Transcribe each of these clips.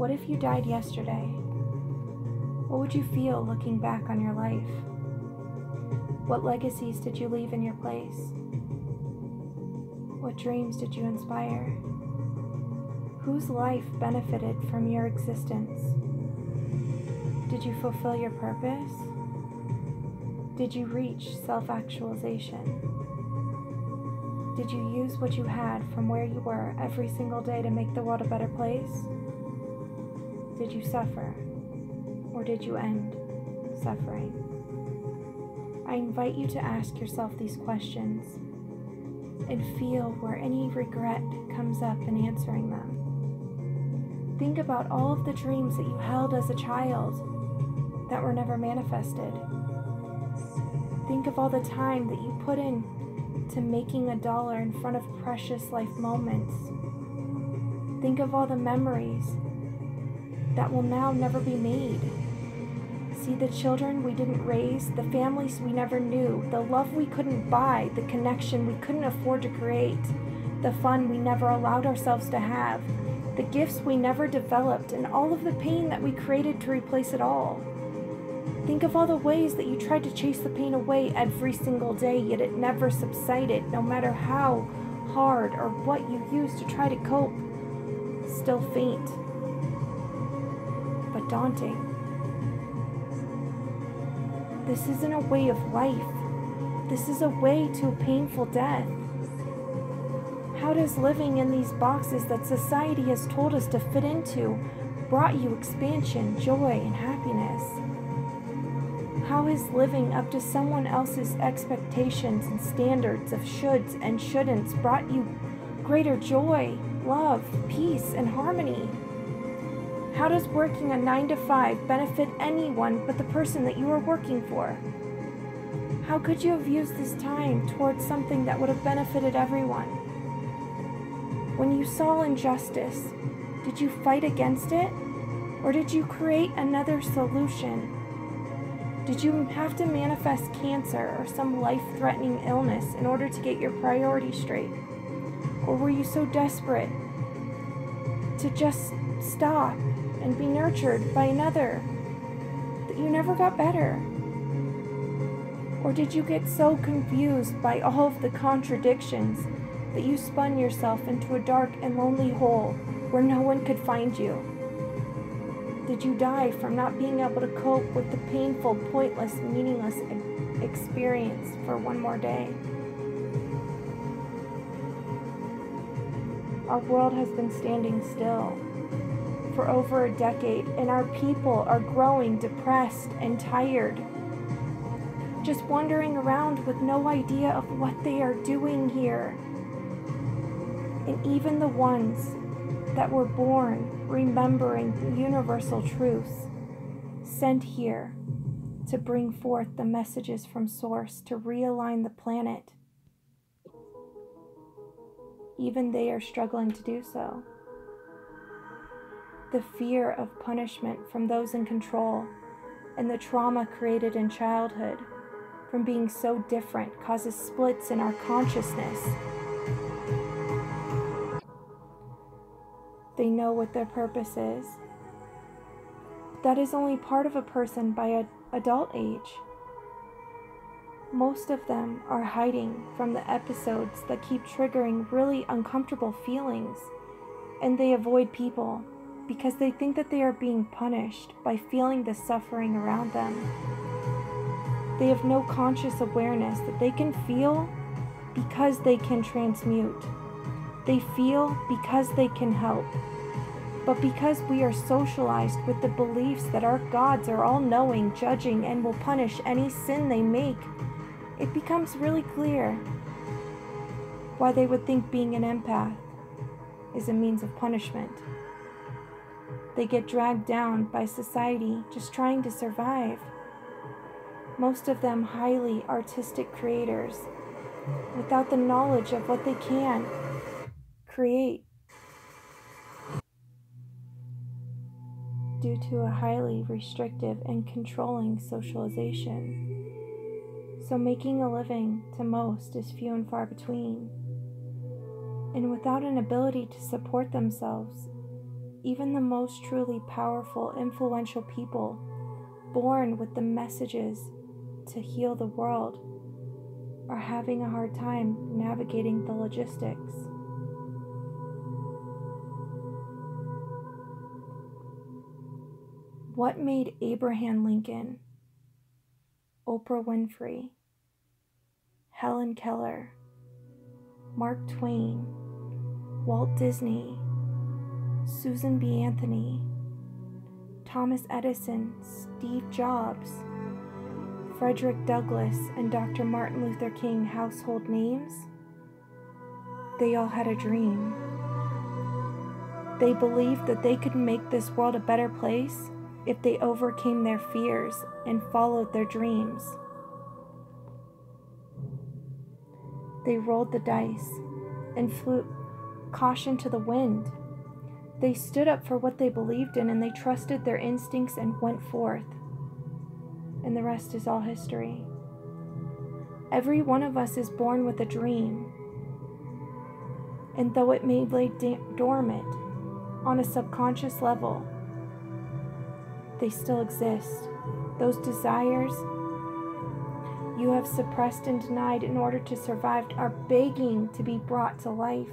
What if you died yesterday? What would you feel looking back on your life? What legacies did you leave in your place? What dreams did you inspire? Whose life benefited from your existence? Did you fulfill your purpose? Did you reach self actualization? Did you use what you had from where you were every single day to make the world a better place? Did you suffer? Or did you end suffering? I invite you to ask yourself these questions and feel where any regret comes up in answering them. Think about all of the dreams that you held as a child that were never manifested. Think of all the time that you put in to making a dollar in front of precious life moments. Think of all the memories that will now never be made. See the children we didn't raise, the families we never knew, the love we couldn't buy, the connection we couldn't afford to create, the fun we never allowed ourselves to have, the gifts we never developed, and all of the pain that we created to replace it all. Think of all the ways that you tried to chase the pain away every single day, yet it never subsided, no matter how hard or what you used to try to cope. Still faint, daunting. This isn't a way of life, this is a way to a painful death. How does living in these boxes that society has told us to fit into brought you expansion, joy, and happiness? How has living up to someone else's expectations and standards of shoulds and shouldn'ts brought you greater joy, love, peace, and harmony? How does working a 9 to 5 benefit anyone but the person that you are working for? How could you have used this time towards something that would have benefited everyone? When you saw injustice, did you fight against it? Or did you create another solution? Did you have to manifest cancer or some life threatening illness in order to get your priorities straight? Or were you so desperate to just stop and be nurtured by another that you never got better? Or did you get so confused by all of the contradictions that you spun yourself into a dark and lonely hole where no one could find you? Did you die from not being able to cope with the painful, pointless, meaningless experience for one more day? Our world has been standing still for over a decade, and our people are growing depressed and tired, just wandering around with no idea of what they are doing here. And even the ones that were born remembering the universal truths, sent here to bring forth the messages from Source to realign the planet. Even they are struggling to do so. The fear of punishment from those in control and the trauma created in childhood from being so different causes splits in our consciousness They know what their purpose is. That is only part of a person by an adult age. Most of them are hiding from the episodes that keep triggering really uncomfortable feelings, and they avoid people because they think that they are being punished by feeling the suffering around them. They have no conscious awareness that they can feel because they can transmute. They feel because they can help. But because we are socialized with the beliefs that our gods are all knowing, judging, and will punish any sin they make, it becomes really clear why they would think being an empath is a means of punishment. They get dragged down by society just trying to survive. Most of them highly artistic creators without the knowledge of what they can create due to a highly restrictive and controlling socialization. So, making a living to most is few and far between. And without an ability to support themselves, even the most truly powerful, influential people, born with the messages to heal the world, are having a hard time navigating the logistics. What made Abraham Lincoln, Oprah Winfrey, Helen Keller, Mark Twain, Walt Disney, Susan B. Anthony, Thomas Edison, Steve Jobs, Frederick Douglass, and Dr. Martin Luther King household names? They all had a dream. They believed that they could make this world a better place if they overcame their fears and followed their dreams. They rolled the dice and flew caution to the wind. They stood up for what they believed in and they trusted their instincts and went forth. And the rest is all history. Every one of us is born with a dream. And though it may lay dormant on a subconscious level, they still exist. Those desires you have suppressed and denied in order to survive are begging to be brought to life.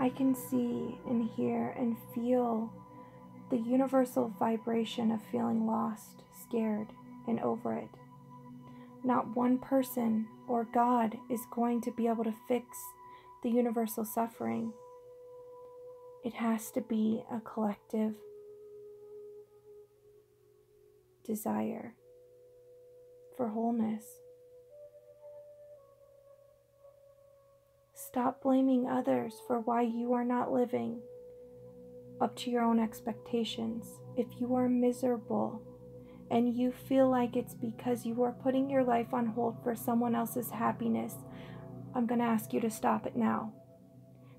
I can see and hear and feel the universal vibration of feeling lost, scared, and over it. Not one person or God is going to be able to fix the universal suffering. It has to be a collective desire for wholeness. Stop blaming others for why you are not living up to your own expectations. If you are miserable, and you feel like it's because you are putting your life on hold for someone else's happiness, I'm going to ask you to stop it now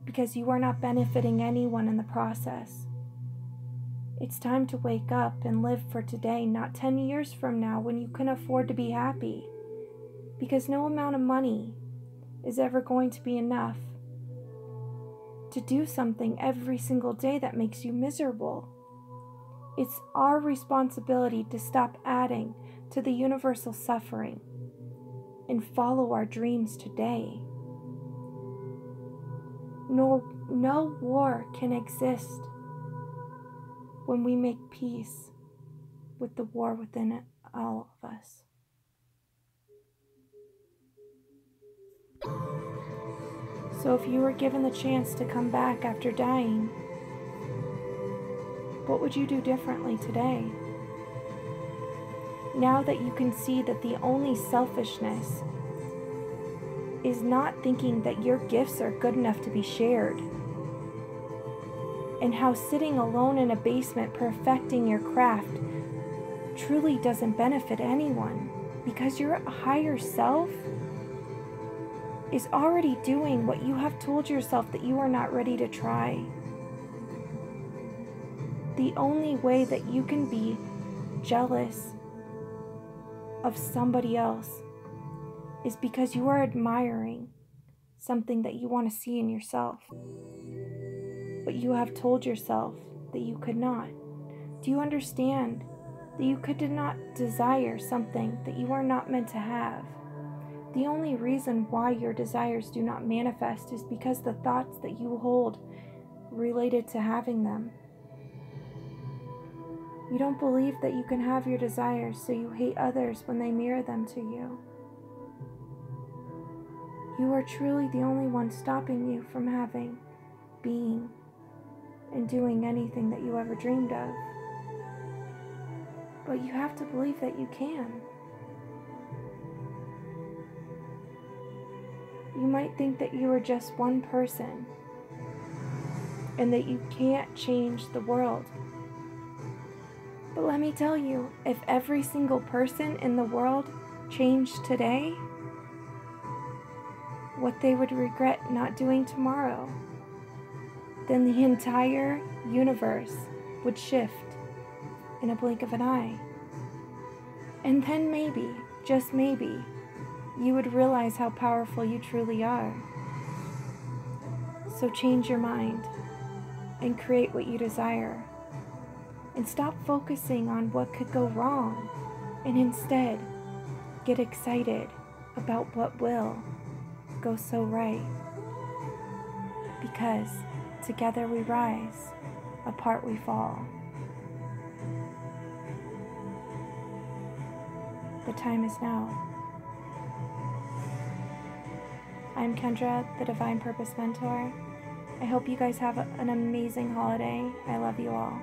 because you are not benefiting anyone in the process. It's time to wake up and live for today, not 10 years from now when you can afford to be happy. Because no amount of money is ever going to be enough to do something every single day that makes you miserable. It's our responsibility to stop adding to the universal suffering and follow our dreams today. No, no war can exist when we make peace with the war within all of us. So, if you were given the chance to come back after dying, what would you do differently today? Now that you can see that the only selfishness is not thinking that your gifts are good enough to be shared, and how sitting alone in a basement perfecting your craft truly doesn't benefit anyone because your higher self is already doing what you have told yourself that you are not ready to try the only way that you can be jealous of somebody else is because you are admiring something that you want to see in yourself. But you have told yourself that you could not. Do you understand that you could not desire something that you are not meant to have? The only reason why your desires do not manifest is because the thoughts that you hold related to having them you don't believe that you can have your desires, so you hate others when they mirror them to you. You are truly the only one stopping you from having, being, and doing anything that you ever dreamed of. But you have to believe that you can. Might think that you are just one person and that you can't change the world. But let me tell you, if every single person in the world changed today, what they would regret not doing tomorrow, then the entire universe would shift in a blink of an eye. And then maybe, just maybe, you would realize how powerful you truly are. So change your mind and create what you desire. And stop focusing on what could go wrong and instead get excited about what will go so right. Because together we rise, apart we fall. The time is now. I'm Kendra, the Divine Purpose Mentor. I hope you guys have an amazing holiday. I love you all.